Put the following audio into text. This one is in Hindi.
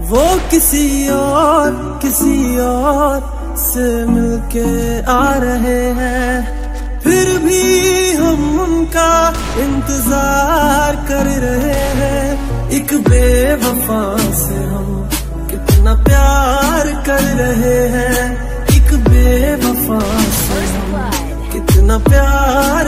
वो किसी और किसी और से मिलके आ रहे हैं। फिर भी हम उनका इंतज़ार कर रहे हैं। एक बेवफा से हम कितना प्यार कर रहे हैं। एक बेवफा से हम कितना प्यार